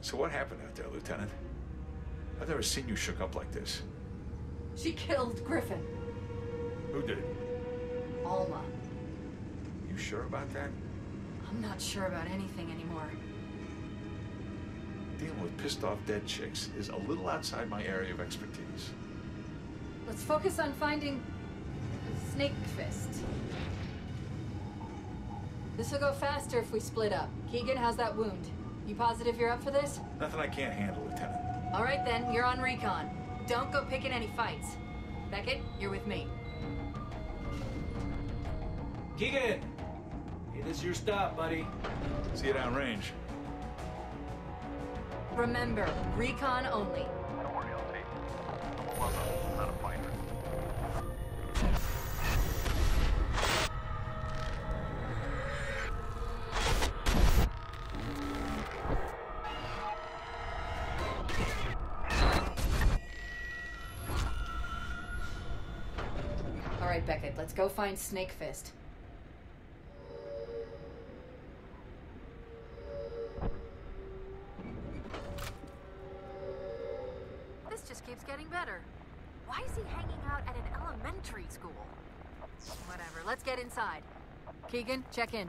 So what happened out there, Lieutenant? I've never seen you shook up like this. She killed Griffin. Who did? Alma. You sure about that? I'm not sure about anything anymore. Dealing with pissed off dead chicks is a little outside my area of expertise. Let's focus on finding Snake Fist. This will go faster if we split up. Keegan, how's that wound? You positive you're up for this? Nothing I can't handle, Lieutenant. All right then, you're on recon. Don't go picking any fights. Beckett, you're with me. Keegan! It is your stop, buddy. See you downrange. Remember, recon only. Right, Beckett, let's go find Snake Fist. This just keeps getting better. Why is he hanging out at an elementary school? Whatever, let's get inside. Keegan, check in.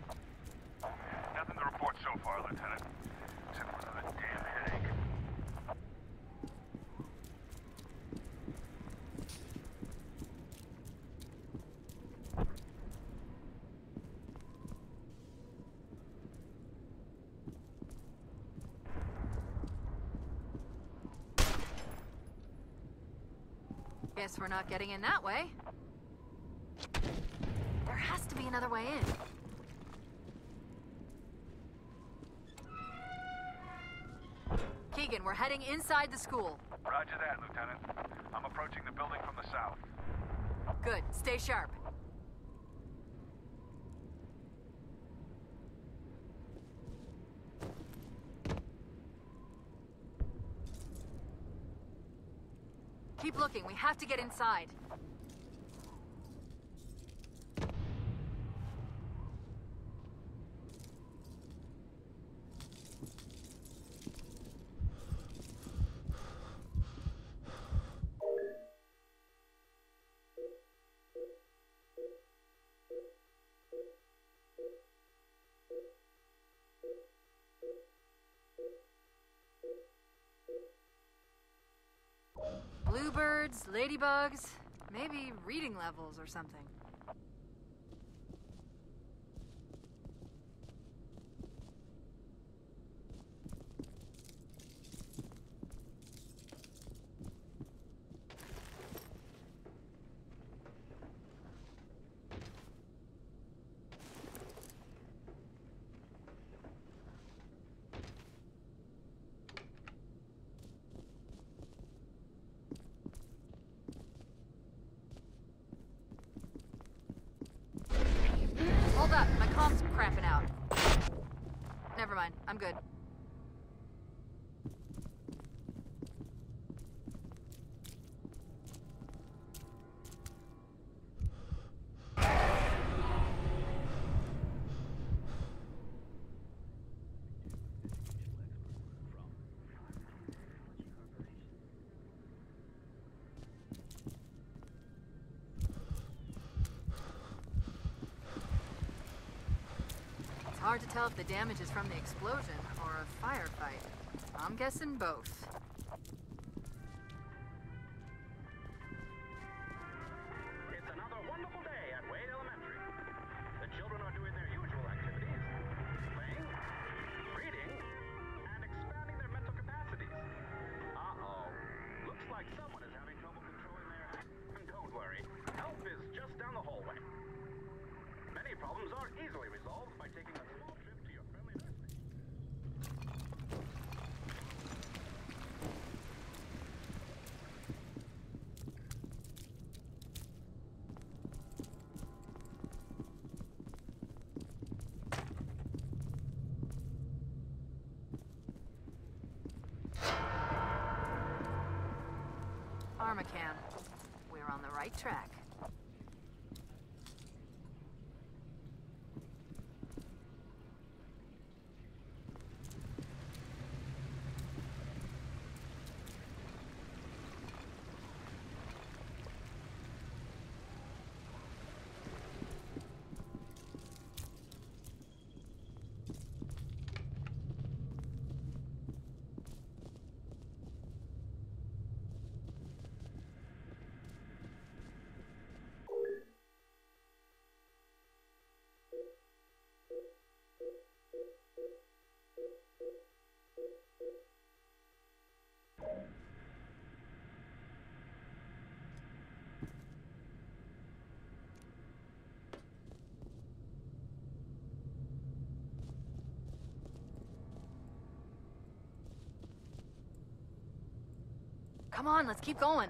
Nothing to report so far, Lieutenant. Except for another damn headache. Guess we're not getting in that way. There has to be another way in. Keegan, we're heading inside the school. Roger that, Lieutenant. I'm approaching the building from the south. Good, stay sharp. Keep looking, we have to get inside. Bluebirds, ladybugs, maybe reading levels or something. Hold up, my comp's crapping out. Never mind, I'm good. It's hard to tell if the damage is from the explosion or a firefight. I'm guessing both. Armacham. We're on the right track. Come on, let's keep going.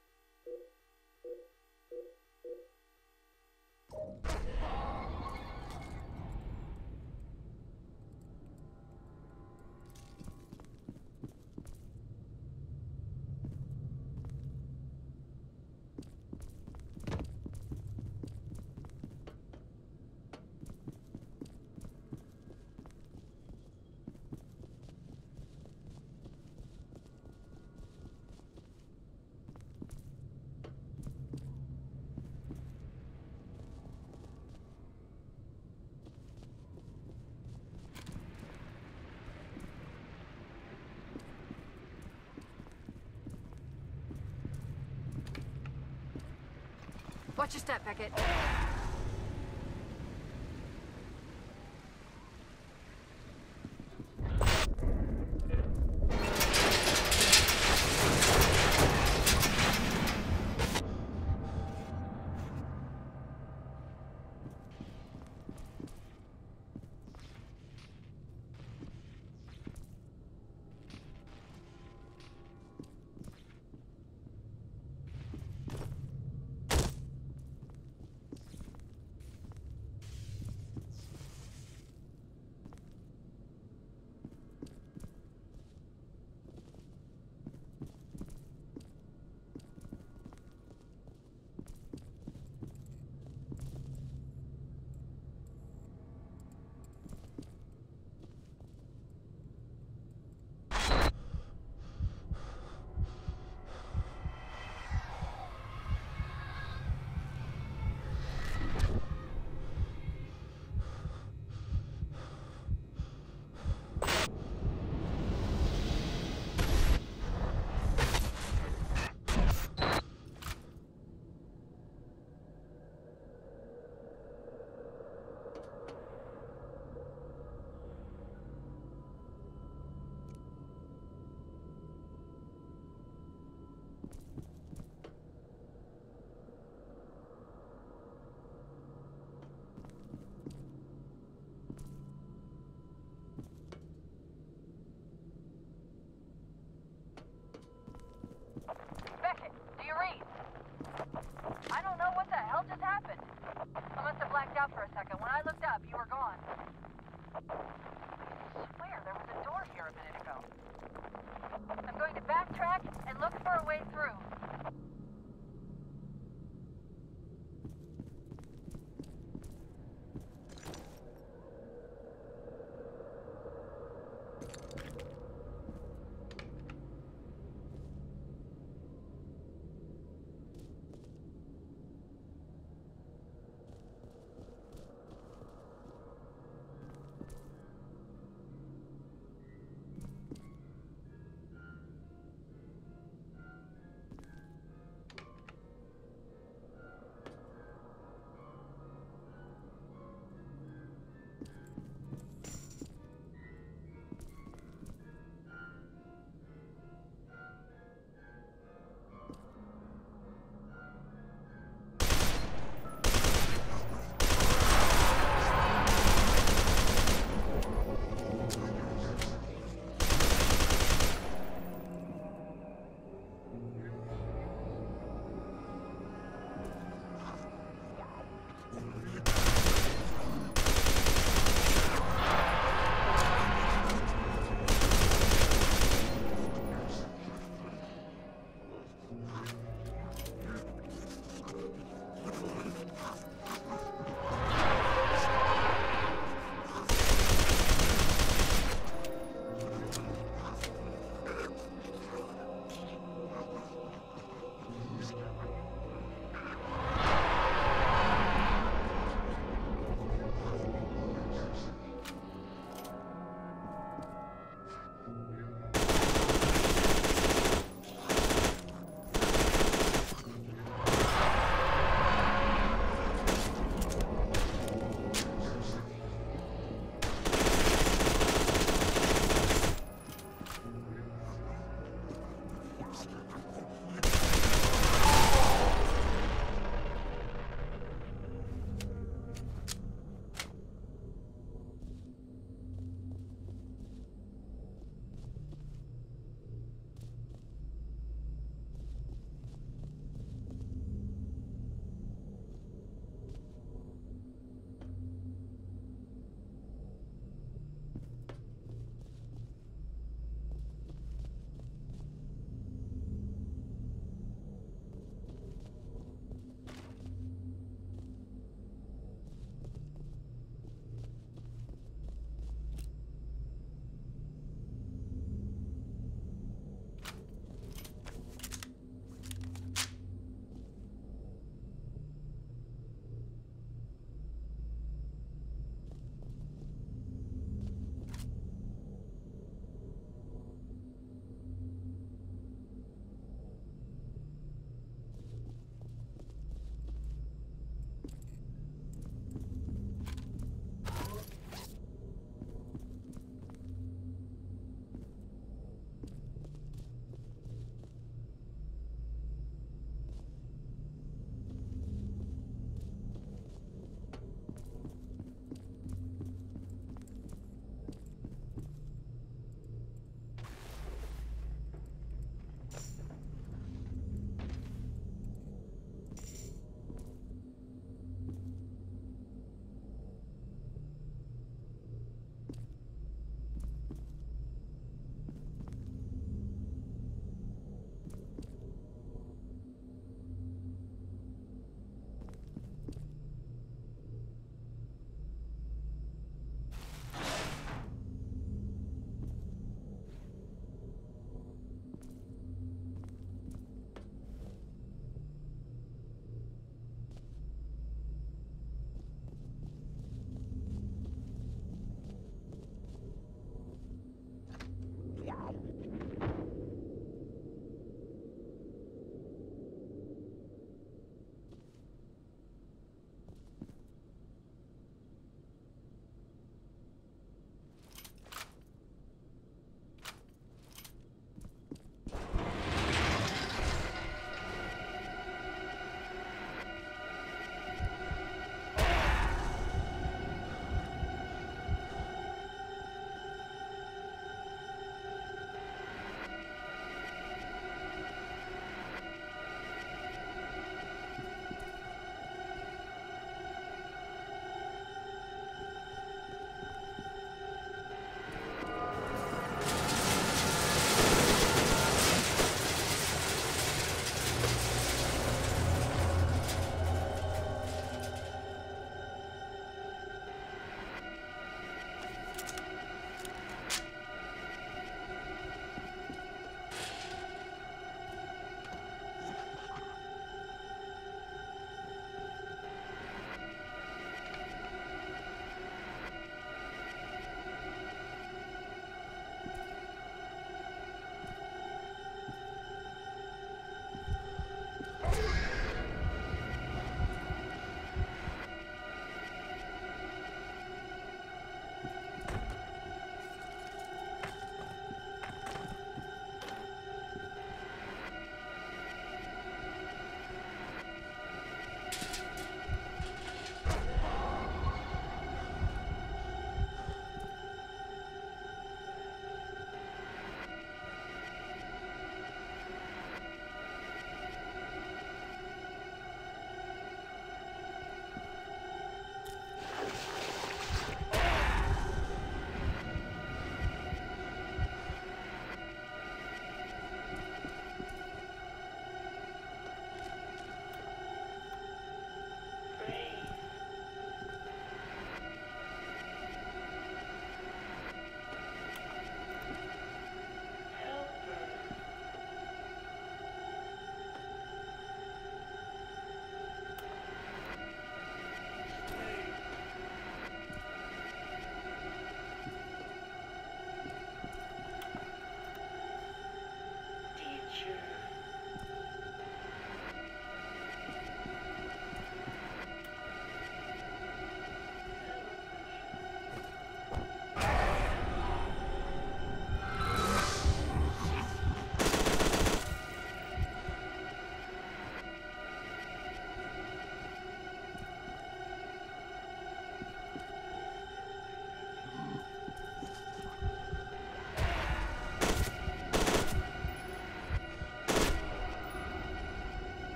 Watch your step, Beckett. Beckett, do you read? I don't know what the hell just happened. I must have blacked out for a second. When I looked up, you were gone. I swear there was a door here a minute ago. I'm going to backtrack and look for a way through.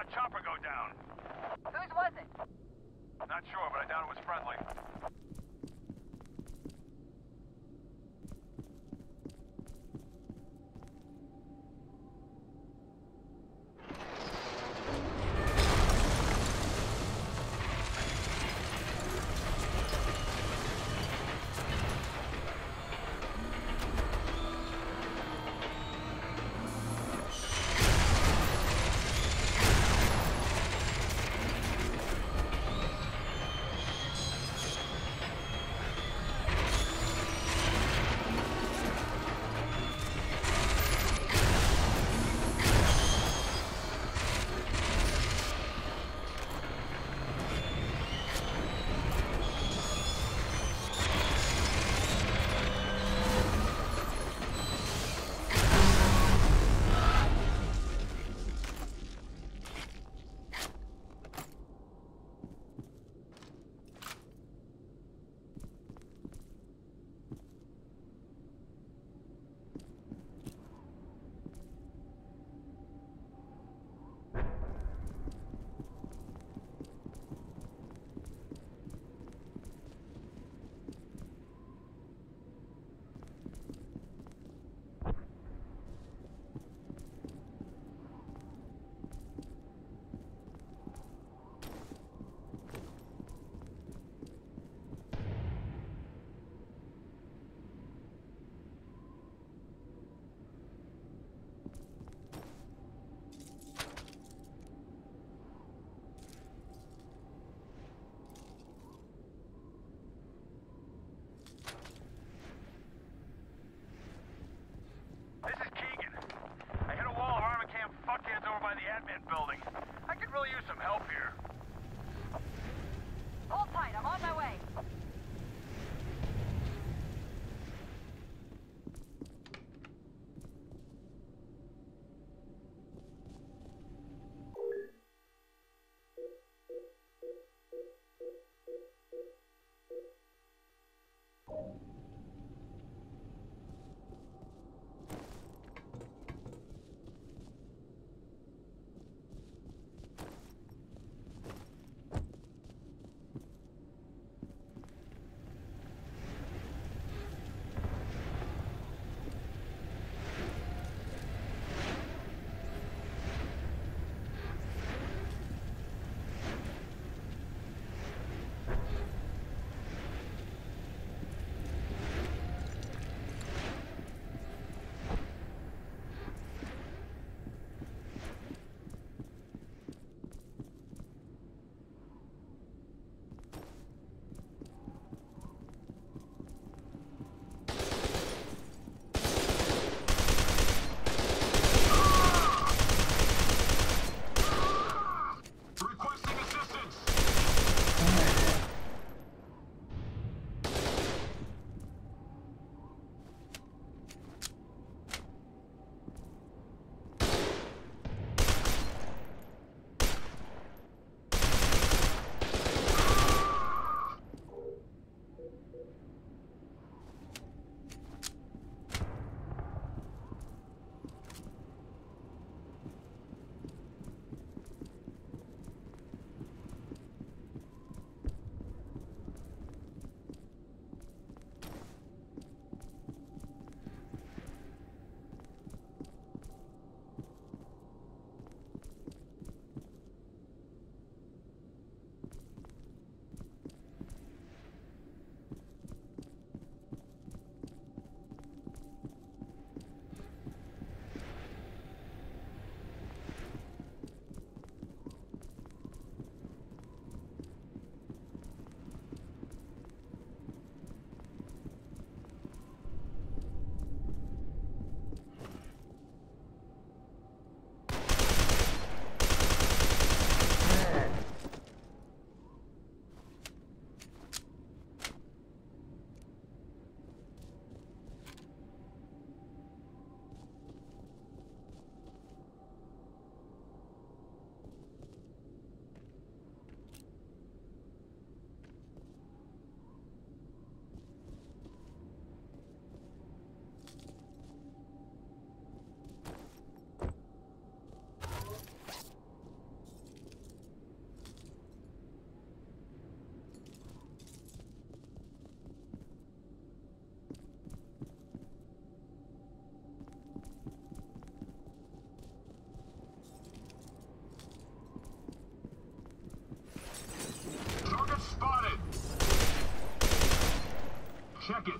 Saw a chopper go down. Whose was it? Not sure, but I doubt it was friendly. Check it.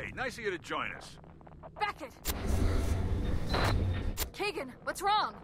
Hey, nice of you to join us. Becket! Keegan, what's wrong?